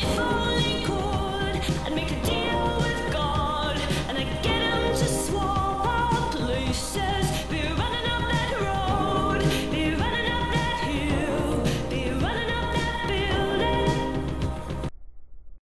falling cold. I'd make a deal.